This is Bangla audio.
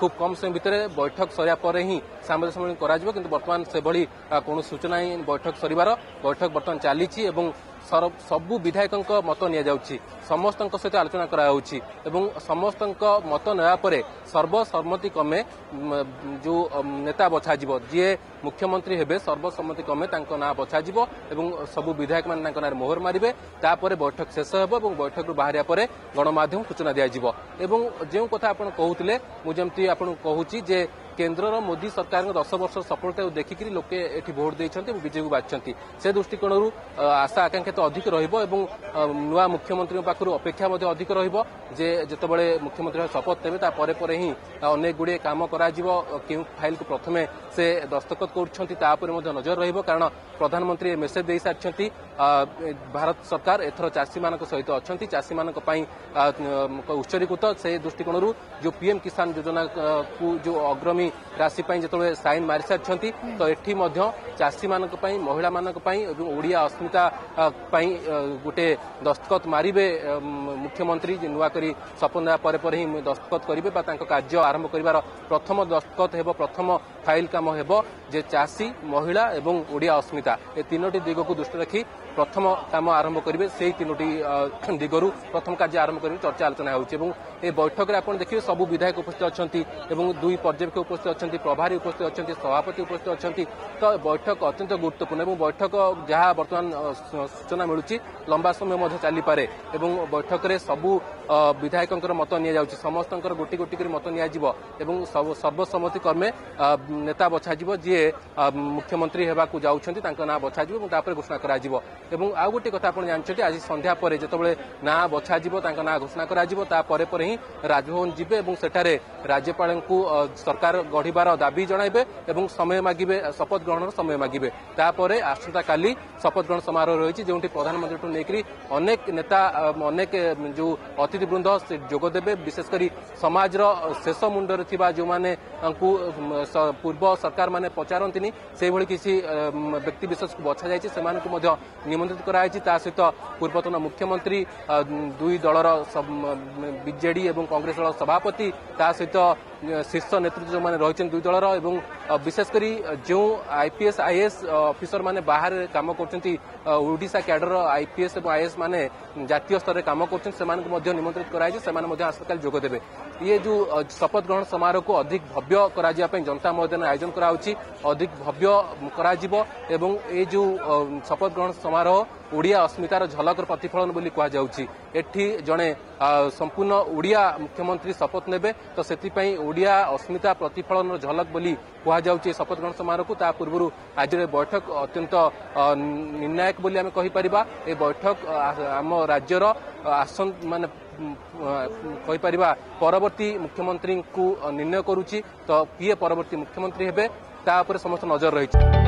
খুব কম সময় ভিতরে বৈঠক সরিয়া পরে ହିଁ ସାମ୍ବାଦିକ ସମ୍ମିଳନୀ କରାଯିବ କିନ୍ତୁ ବର୍ତ୍ତମାନ ସେଭଳି କୌଣସି ସୂଚନା ହିଁ ବୈଠକ ସରିବାର ବୈଠକ ବର୍ତ୍ତମାନ ଚାଲିଛି ଏବଂ সবু বিধায়কଙ୍କ ମତ ନିଆଯାଉଛି ସମସ୍ତଙ୍କ ସହିତ ଆଲୋଚନା କରାଯାଉଛି ଏବଂ ସମସ୍ତଙ୍କ ମତ ନେବା ପରେ ସର୍ବସମ୍ମତି କ୍ରମେ ଯେଉଁ ନେତା ବଛାଯିବ ଯିଏ ମୁଖ୍ୟମନ୍ତ୍ରୀ ହେବେ ସର୍ବସମ୍ମତି କ୍ରମେ ତାଙ୍କ ନାଁ ବଛାଯିବ ଏବଂ ସବୁ ବିଧାୟକମାନେ ତାଙ୍କ ନାଁରେ ମୋହର ମାରିବେ ତାପରେ ବୈଠକ ଶେଷ ହେବ ଏବଂ ବୈଠକରୁ ବାହାରିବା ପରେ ଗଣମାଧ୍ୟମ ସୂଚନା ଦିଆଯିବ ଏବଂ ଯେଉଁ କଥା ଆପଣ କହୁଥିଲେ ମୁଁ ଯେମିତି ଆପଣଙ୍କୁ କହୁଛି ଯେ কেন্দ্রর মোদি সরকার দশ বর্ষ সফলতা দেখি লোক এটি ভোট দিয়েছেন এবং বিজেপি বাছি সে দৃষ্টিকোণ আশা আকাঙ্ক্ষা তো অধিক রহব এবং নয় মুখ্যমন্ত্রী পাখু অপেক্ষা অধিক রহব যে যেতবে মুখ্যমন্ত্রী শপথ নেবে তাপরে পরে হি অনেক গুড়িয়ে কাম করা কেউ কু প্রথমে সে দস্তখত করছেন তাপরে নজর রহব কারণ প্রধানমন্ত্রী মেসেজ দিয়ে সারিছেন ভারত সরকার এথর চাষী মান ଅଛନ୍ତି ଚାଷୀମାନଙ୍କ ପାଇଁ ଉଚ୍ଚରୀକୃତ ସେ ଦୃଷ୍ଟିକୋଣରୁ ଯେଉଁ ପିଏମ୍ କିଷାନ ଯୋଜନାକୁ ଯେଉଁ ଅଗ୍ରମୀ ରାଶି ପାଇଁ ଯେତେବେଳେ ସାଇନ୍ ମାରିସାରିଛନ୍ତି ତ ଏଠି ମଧ୍ୟ ଚାଷୀମାନଙ୍କ ପାଇଁ ମହିଳାମାନଙ୍କ ପାଇଁ ଏବଂ ଓଡ଼ିଆ ଅସ୍ମିତା ପାଇଁ ଗୋଟେ ଦସ୍ତଖତ ମାରିବେ ମୁଖ୍ୟମନ୍ତ୍ରୀ ନୂଆକରି ଶପଥ ନେବା ପରେ ପରେ ହିଁ ଦସ୍ତଖତ କରିବେ ବା ତାଙ୍କ କାର୍ଯ୍ୟ ଆରମ୍ଭ କରିବାର ପ୍ରଥମ ଦସ୍ତଖତ ହେବ ପ୍ରଥମ ଫାଇଲ୍ କାମ ହେବ ଯେ ଚାଷୀ ମହିଳା ଏବଂ ଓଡ଼ିଆ ଅସ୍ମିତା ଏ ତିନୋଟି ଦିଗକୁ ଦୃଷ୍ଟି ରଖି ପ୍ରଥମ କାମ ଆରମ୍ଭ କରିବେ ସେଇ ତିନୋଟି ଦିଗରୁ ପ୍ରଥମ କାର୍ଯ୍ୟ ଆରମ୍ଭ କରିବେ ଚର୍ଚ୍ଚା ଆଲୋଚନା ହେଉଛି ଏବଂ ଏ ବୈଠକରେ ଆପଣ ଦେଖିବେ ସବୁ ବିଧାୟକ ଉପସ୍ଥିତ ଅଛନ୍ତି ଏବଂ ଦୁଇ ପର୍ଯ୍ୟବେକ୍ଷକ উপস্থিত অনেক প্রভারী উপস্থিত অনেক সভাপতি উপস্থিত অনেক তো বৈঠক অত্যন্ত গুরুত্বপূর্ণ এবং বৈঠক যা বর্তমান সূচনা মিলুଛି লম্বা সময় মধ্যে চালিপারে এবং বৈঠকের সবু বিধায়ক মত নিয়ে যাচ্ছে সমস্ত গোটি গোটি করে মত নিয়ে যাব এবং সর্বসম্মতি ক্রমে নেতা বছা যাব যিয়ে মুখ্যমন্ত্রী হওয়া যাচ্ছেন তাঁর না বছা যাব এবং তাপরে ঘোষণা করা যাব এবং আউ গোটি কথা আপনার জাঁচান আজ সন্ধ্যা পরে যেত না বছা যাব তাঁর না ঘোষণা করা যাব তাপরে পরে হি রাজভবন যাবে এবং সেঠারে রাজ্যপাল সরকার ଗଢ଼ିବାର ଦାବି ଜଣାଇବେ ଏବଂ ସମୟ ମାଗିବେ ଶପଥ ଗ୍ରହଣର ସମୟ ମାଗିବେ ତାପରେ ଆସନ୍ତାକାଲି ଶପଥ ଗ୍ରହଣ ସମାରୋହ ରହିଛି ଯେଉଁଠି ପ୍ରଧାନମନ୍ତ୍ରୀଠୁ ନେଇକରି ଅନେକ ନେତା ଅନେକ ଯେଉଁ ଅତିଥିବୃନ୍ଦ ସେ ଯୋଗ ଦେବେ ବିଶେଷ କରି ସମାଜର ଶେଷ ମୁଣ୍ଡରେ ଥିବା ଯେଉଁମାନେଙ୍କୁ ପୂର୍ବ ସରକାରମାନେ ପଚାରନ୍ତିନି ସେହିଭଳି କିଛି ବ୍ୟକ୍ତିବିଶେଷକୁ ବଛାଯାଇଛି ସେମାନଙ୍କୁ ମଧ୍ୟ ନିମନ୍ତ୍ରିତ କରାଯାଇଛି ତା ସହିତ ପୂର୍ବତନ ମୁଖ୍ୟମନ୍ତ୍ରୀ ଦୁଇ ଦଳର ବିଜେଡି ଏବଂ କଂଗ୍ରେସ ଦଳର ସଭାପତି ତା ସହିତ শীর্ষ নেতৃত্ব যে রয়েছেন দুই দলর এবং বিশেষ করে যে আইপিএস আইএস অফিসর মানে বাহারে কাম করছেন ওড়িশা ক্যাডর আইপিএস এবং আইএস মানে জাতীয় স্তরে কাম করছেন সে নিমন্ত্রিত করা হয়েছে সে আসকাল যোগ দেবে ইয়ে যে শপথ গ্রহণ সমারোহকে অধিক ভব্য করা জনতা ময়দান আয়োজন করা অধিক ভব্য করা এবং এই যে শপথ গ্রহণ সমারোহ ଓଡ଼ିଆ ଅସ୍ମିତାର ଝଲକର ପ୍ରତିଫଳନ ବୋଲି କୁହାଯାଉଛି ଏଠି ଜଣେ ସମ୍ପୂର୍ଣ୍ଣ ଓଡ଼ିଆ ମୁଖ୍ୟମନ୍ତ୍ରୀ ଶପଥ ନେବେ ତ ସେଥିପାଇଁ ଓଡ଼ିଆ ଅସ୍ମିତା ପ୍ରତିଫଳନର ଝଲକ ବୋଲି କୁହାଯାଉଛି ଶପଥ ଗ୍ରହଣ ସମାରୋହକୁ ତା ପୂର୍ବରୁ ଆଜିର ବୈଠକ ଅତ୍ୟନ୍ତ ନିର୍ଣ୍ଣାୟକ ବୋଲି ଆମେ କହିପାରିବା ଏ ବୈଠକ ଆମ ରାଜ୍ୟର ମାନେ କହିପାରିବା ପରବର୍ତ୍ତୀ ମୁଖ୍ୟମନ୍ତ୍ରୀଙ୍କୁ ନିର୍ଣ୍ଣୟ କରୁଛି ତ କିଏ ପରବର୍ତ୍ତୀ ମୁଖ୍ୟମନ୍ତ୍ରୀ ହେବେ ତା ଉପରେ ସମସ୍ତ ନଜର ରହିଛି